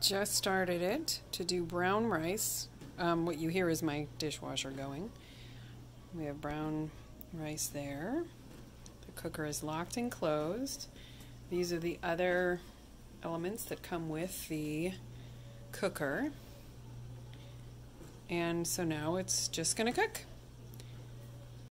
just started it to do brown rice. Um, what you hear is my dishwasher going. We have brown rice there. The cooker is locked and closed. These are the other elements that come with the cooker. And so now it's just going to cook.